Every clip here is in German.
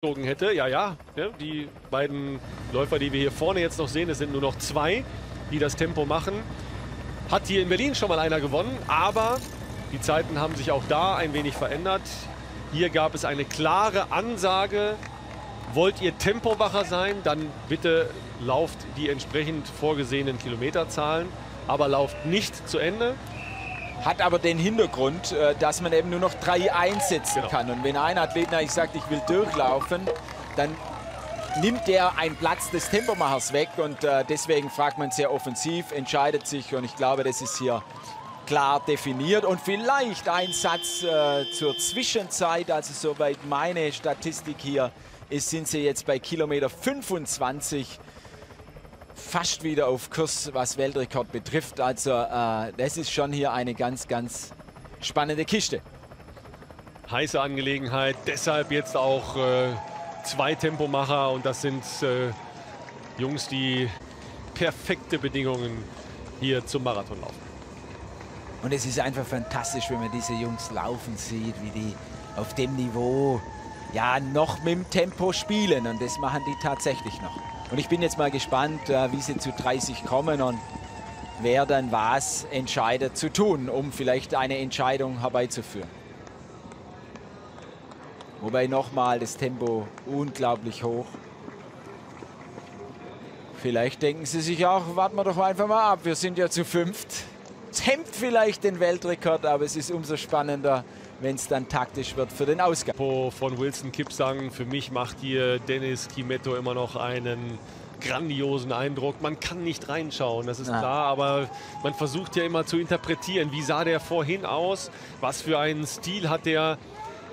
gezogen hätte. Ja, ja, ja, die beiden Läufer, die wir hier vorne jetzt noch sehen, es sind nur noch zwei, die das Tempo machen. Hat hier in Berlin schon mal einer gewonnen, aber die Zeiten haben sich auch da ein wenig verändert. Hier gab es eine klare Ansage, wollt ihr Tempowacher sein, dann bitte lauft die entsprechend vorgesehenen Kilometerzahlen, aber lauft nicht zu Ende. Hat aber den Hintergrund, äh, dass man eben nur noch drei einsetzen Genau. kann. Und wenn ein Athlet natürlich sagt, ich will durchlaufen, dann nimmt der einen Platz des Tempomachers weg. Und äh, deswegen fragt man sehr offensiv, entscheidet sich. Und ich glaube, das ist hier klar definiert. Und vielleicht ein Satz äh, zur Zwischenzeit. Also soweit meine Statistik hier ist, sind sie jetzt bei Kilometer 25 fast wieder auf Kurs, was Weltrekord betrifft. Also äh, das ist schon hier eine ganz, ganz spannende Kiste. Heiße Angelegenheit, deshalb jetzt auch äh, zwei Tempomacher und das sind äh, Jungs, die perfekte Bedingungen hier zum Marathon laufen. Und es ist einfach fantastisch, wenn man diese Jungs laufen sieht, wie die auf dem Niveau ja noch mit dem Tempo spielen. Und das machen die tatsächlich noch. Und ich bin jetzt mal gespannt, äh, wie sie zu 30 kommen und wer dann was entscheidet zu tun, um vielleicht eine Entscheidung herbeizuführen. Wobei nochmal das Tempo unglaublich hoch. Vielleicht denken sie sich auch, warten wir doch einfach mal ab, wir sind ja zu fünft. Es hemmt vielleicht den Weltrekord, aber es ist umso spannender, wenn es dann taktisch wird für den Ausgang. Von Wilson Kipsang. Für mich macht hier Dennis Kimetto immer noch einen grandiosen Eindruck. Man kann nicht reinschauen, das ist Ja. klar, aber man versucht ja immer zu interpretieren. Wie sah der vorhin aus? Was für einen Stil hat der?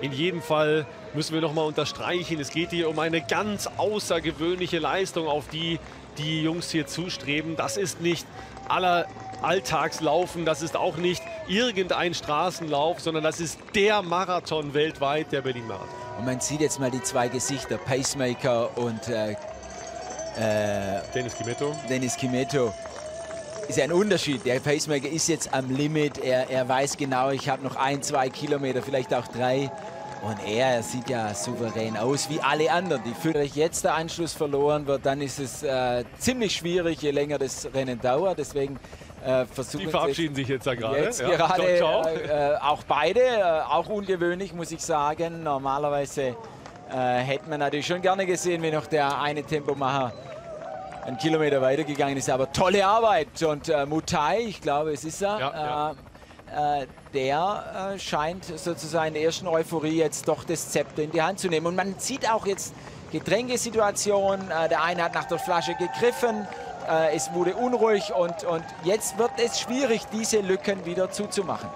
In jedem Fall müssen wir noch mal unterstreichen, es geht hier um eine ganz außergewöhnliche Leistung, auf die die Jungs hier zustreben. Das ist nicht aller Alltagslaufen, das ist auch nicht irgendein Straßenlauf, sondern das ist der Marathon weltweit, der Berlin-Marathon. Und man sieht jetzt mal die zwei Gesichter, Pacemaker und äh, äh, Dennis Kimetto. Dennis Kimetto. Ist ja ein Unterschied. Der Pacemaker ist jetzt am Limit. Er, er weiß genau, ich habe noch ein, zwei Kilometer, vielleicht auch drei. Und er, er sieht ja souverän aus, wie alle anderen. Die für jetzt der Anschluss verloren wird, dann ist es äh, ziemlich schwierig, je länger das Rennen dauert. Deswegen äh, Die verabschieden sich jetzt da gerade. Jetzt Ja, gerade ciao, ciao. Äh, äh, auch beide, äh, auch ungewöhnlich, muss ich sagen. Normalerweise äh, hätte man natürlich schon gerne gesehen, wenn noch der eine Tempomacher einen Kilometer weitergegangen ist. Aber tolle Arbeit. Und äh, Mutai, ich glaube, es ist er, Ja, äh, der scheint sozusagen in der ersten Euphorie jetzt doch das Zepter in die Hand zu nehmen. Und man sieht auch jetzt Getränkesituation. Der eine hat nach der Flasche gegriffen. Äh, es wurde unruhig und, und jetzt wird es schwierig, diese Lücken wieder zuzumachen.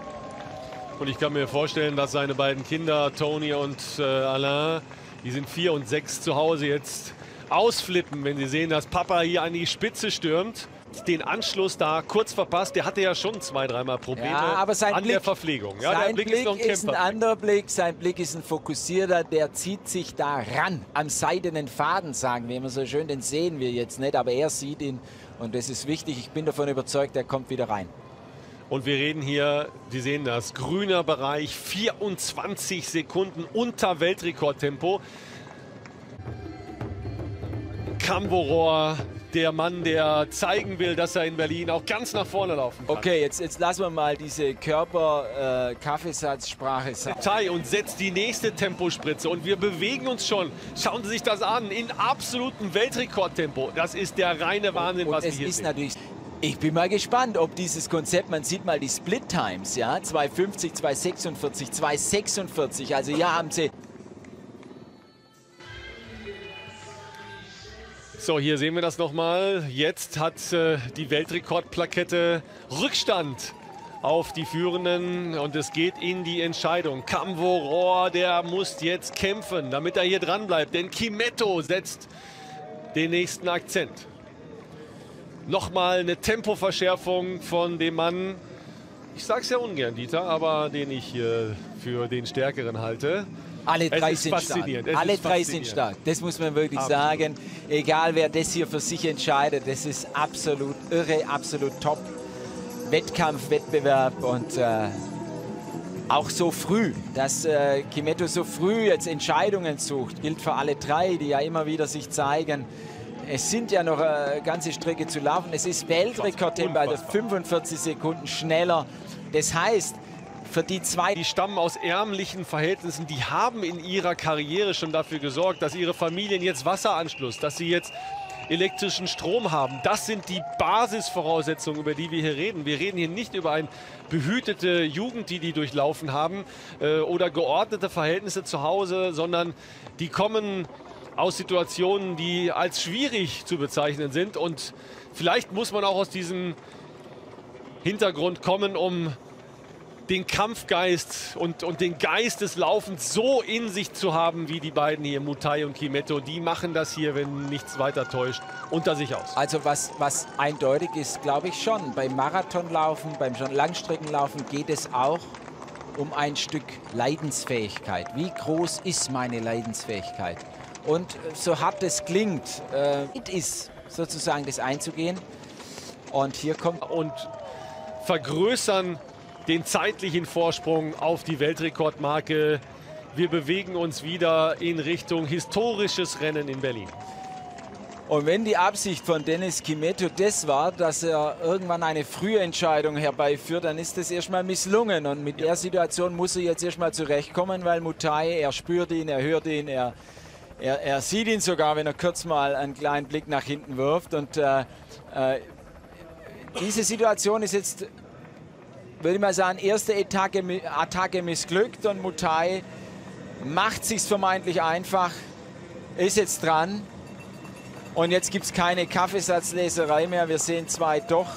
Und ich kann mir vorstellen, dass seine beiden Kinder, Tony und äh, Alain, die sind vier und sechs zu Hause jetzt ausflippen, wenn sie sehen, dass Papa hier an die Spitze stürmt. Den Anschluss da kurz verpasst. Der hatte ja schon zwei, dreimal Probleme Ja, aber sein an Blick, der Verpflegung. Ja, sein Blick, Blick ist ein ist ein anderer Blick, sein Blick ist ein fokussierter, der zieht sich da ran. Am seidenen Faden, sagen wir immer so schön, den sehen wir jetzt nicht, aber er sieht ihn und das ist wichtig. Ich bin davon überzeugt, er kommt wieder rein. Und wir reden hier, Sie sehen das, grüner Bereich, 24 Sekunden unter Weltrekordtempo. Kamboror, der Mann, der zeigen will, dass er in Berlin auch ganz nach vorne laufen kann. Okay, jetzt, jetzt lassen wir mal diese Körper-Kaffeesatzsprache sein. Tai und setzt die nächste Tempospritze und wir bewegen uns schon. Schauen Sie sich das an, in absolutem Weltrekordtempo. Das ist der reine Wahnsinn, Und was wir hier ist sehen. natürlich. Ich bin mal gespannt, ob dieses Konzept, man sieht mal die Split Times, ja, 250, 246, 246. Also hier haben sie So, hier sehen wir das nochmal. Jetzt hat äh, die Weltrekordplakette Rückstand auf die Führenden und es geht in die Entscheidung. Kamvo Rohr, der muss jetzt kämpfen, damit er hier dran bleibt, denn Kimetto setzt den nächsten Akzent. Nochmal eine Tempoverschärfung von dem Mann, ich sag's ja ungern, Dieter, aber den ich äh, für den Stärkeren halte. Alle drei sind stark. Alle drei sind stark. Das muss man wirklich Absolut. sagen. Egal wer das hier für sich entscheidet, das ist absolut irre, absolut top. Wettkampf, Wettbewerb und äh, auch so früh, dass äh, Kimetto so früh jetzt Entscheidungen sucht, gilt für alle drei, die ja immer wieder sich zeigen. Es sind ja noch eine ganze Strecke zu laufen. Es ist Weltrekordtempo, also 45 Sekunden schneller. Das heißt, für die zwei. Die stammen aus ärmlichen Verhältnissen, die haben in ihrer Karriere schon dafür gesorgt, dass ihre Familien jetzt Wasseranschluss, dass sie jetzt elektrischen Strom haben. Das sind die Basisvoraussetzungen, über die wir hier reden. Wir reden hier nicht über eine behütete Jugend, die die durchlaufen haben äh, oder geordnete Verhältnisse zu Hause, sondern die kommen aus Situationen, die als schwierig zu bezeichnen sind. Und vielleicht muss man auch aus diesem Hintergrund kommen, um den Kampfgeist und, und den Geist des Laufens so in sich zu haben, wie die beiden hier, Mutai und Kimetto. Die machen das hier, wenn nichts weiter täuscht, unter sich aus. Also was, was eindeutig ist, glaube ich schon. Beim Marathonlaufen, beim Langstreckenlaufen geht es auch um ein Stück Leidensfähigkeit. Wie groß ist meine Leidensfähigkeit? Und so hart es klingt, äh, ist sozusagen das einzugehen. Und hier kommt... Und vergrößern den zeitlichen Vorsprung auf die Weltrekordmarke. Wir bewegen uns wieder in Richtung historisches Rennen in Berlin. Und wenn die Absicht von Dennis Kimetto das war, dass er irgendwann eine frühe Entscheidung herbeiführt, dann ist das erstmal misslungen. Und mit der Situation muss er jetzt erstmal zurechtkommen, weil Mutai, er spürt ihn, er hört ihn, er, er, er sieht ihn sogar, wenn er kurz mal einen kleinen Blick nach hinten wirft. Und äh, äh, diese Situation ist jetzt würde ich mal sagen, erste Attacke, Attacke missglückt und Mutai macht sich vermeintlich einfach, ist jetzt dran. Und jetzt gibt es keine Kaffeesatzleserei mehr. Wir sehen zwei doch,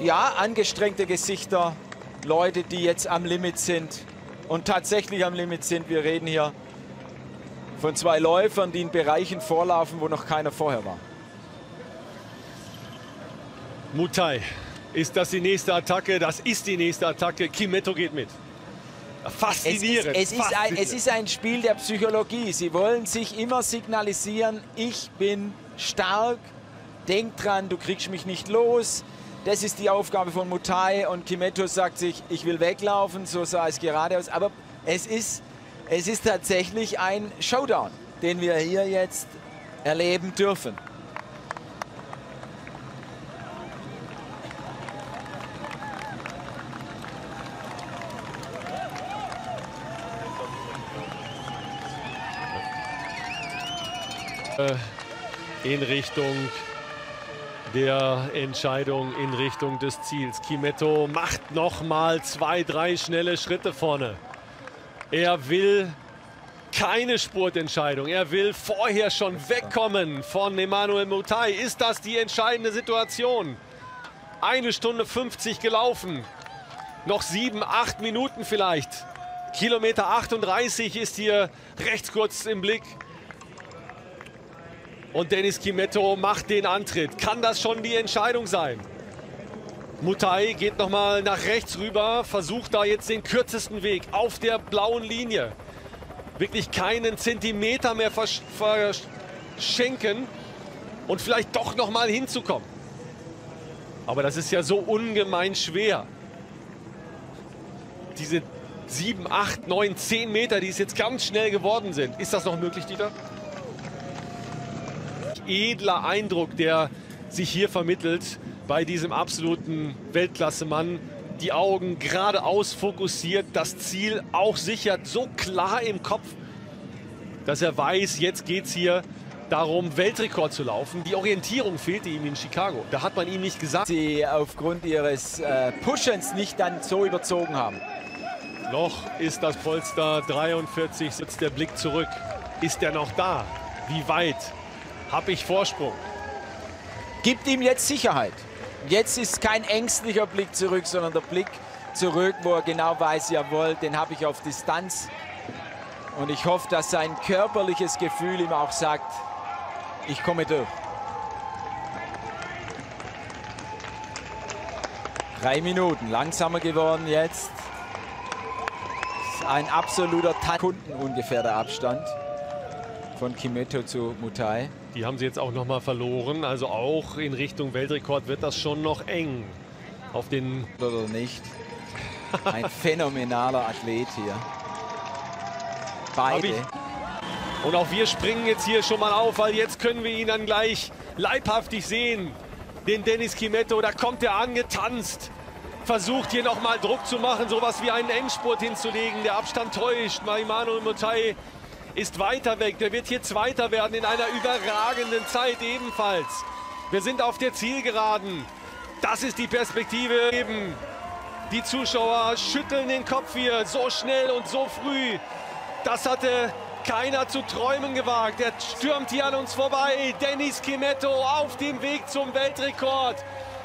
ja, angestrengte Gesichter. Leute, die jetzt am Limit sind und tatsächlich am Limit sind. Wir reden hier von zwei Läufern, die in Bereichen vorlaufen, wo noch keiner vorher war. Mutai ist das die nächste Attacke? Das ist die nächste Attacke. Kimetto geht mit. Faszinierend. Es ist, es, ist ein, es ist ein Spiel der Psychologie. Sie wollen sich immer signalisieren, ich bin stark, denk dran, du kriegst mich nicht los. Das ist die Aufgabe von Mutai und Kimetto sagt sich, ich will weglaufen, so sah es gerade aus. Aber es ist, es ist tatsächlich ein Showdown, den wir hier jetzt erleben dürfen. In Richtung der Entscheidung, in Richtung des Ziels. Kimetto macht noch mal zwei, drei schnelle Schritte vorne. Er will keine Spurtentscheidung. Er will vorher schon wegkommen von Emanuel Mutai. Ist das die entscheidende Situation? Eine Stunde 50 gelaufen. Noch sieben, acht Minuten vielleicht. Kilometer 38 ist hier rechts kurz im Blick. Und Dennis Kimetto macht den Antritt. Kann das schon die Entscheidung sein? Mutai geht nochmal nach rechts rüber, versucht da jetzt den kürzesten Weg auf der blauen Linie. Wirklich keinen Zentimeter mehr verschenken und vielleicht doch nochmal hinzukommen. Aber das ist ja so ungemein schwer. Diese 7, 8, 9, 10 Meter, die es jetzt ganz schnell geworden sind. Ist das noch möglich, Dieter? Edler Eindruck, der sich hier vermittelt bei diesem absoluten Weltklasse-Mann. Die Augen geradeaus fokussiert, das Ziel auch sichert, so klar im Kopf, dass er weiß, jetzt geht es hier darum, Weltrekord zu laufen. Die Orientierung fehlte ihm in Chicago. Da hat man ihm nicht gesagt. Sie aufgrund ihres äh, Pushens nicht dann so überzogen haben. Noch ist das Polster 43, sitzt der Blick zurück. Ist er noch da? Wie weit? Habe ich Vorsprung. Gibt ihm jetzt Sicherheit. Jetzt ist kein ängstlicher Blick zurück, sondern der Blick zurück, wo er genau weiß, jawohl, den habe ich auf Distanz. Und ich hoffe, dass sein körperliches Gefühl ihm auch sagt, ich komme durch. Drei Minuten, langsamer geworden jetzt. Ein absoluter Kunden ungefähr der Abstand von Kimetto zu Mutai. Die haben sie jetzt auch noch mal verloren. Also auch in Richtung Weltrekord wird das schon noch eng. Auf den... Oder nicht. Ein phänomenaler Athlet hier. Beide. Und auch wir springen jetzt hier schon mal auf, weil jetzt können wir ihn dann gleich leibhaftig sehen. Den Dennis Kimetto, da kommt er angetanzt. Versucht hier nochmal Druck zu machen, sowas wie einen Endspurt hinzulegen. Der Abstand täuscht. Maimano Motai ist weiter weg. Der wird hier Zweiter werden in einer überragenden Zeit ebenfalls. Wir sind auf der Zielgeraden. Das ist die Perspektive eben. Die Zuschauer schütteln den Kopf hier so schnell und so früh. Das hatte keiner zu träumen gewagt. Er stürmt hier an uns vorbei. Dennis Kimetto auf dem Weg zum Weltrekord.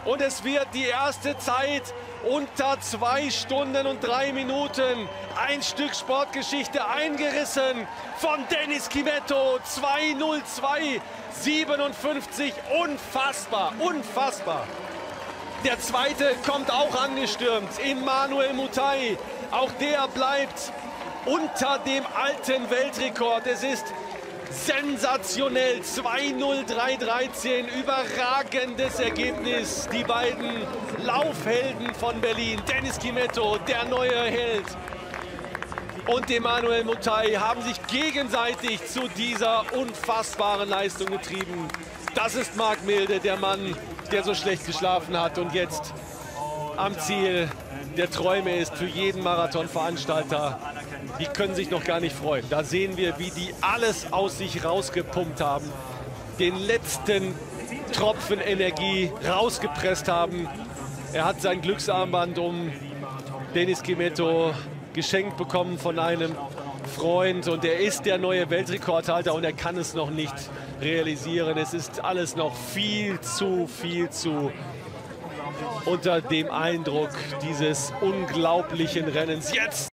Und es wird die erste Zeit unter zwei Stunden und drei Minuten. Ein Stück Sportgeschichte eingerissen von Dennis Kimetto. 2.02, 57. Unfassbar, unfassbar. Der zweite kommt auch angestürmt. Emmanuel Mutai. Auch der bleibt unter dem alten Weltrekord. Es ist sensationell. 2-0-3-13. Überragendes Ergebnis. Die beiden Laufhelden von Berlin. Dennis Kimetto, der neue Held. Und Emanuel Mutai haben sich gegenseitig zu dieser unfassbaren Leistung getrieben. Das ist Marc Milde, der Mann, der so schlecht geschlafen hat und jetzt am Ziel der Träume ist für jeden Marathonveranstalter. Die können sich noch gar nicht freuen. Da sehen wir, wie die alles aus sich rausgepumpt haben, den letzten Tropfen Energie rausgepresst haben. Er hat sein Glücksarmband um Denis Kimetto geschenkt bekommen von einem Freund und er ist der neue Weltrekordhalter und er kann es noch nicht realisieren. Es ist alles noch viel zu, viel zu unter dem Eindruck dieses unglaublichen Rennens. Jetzt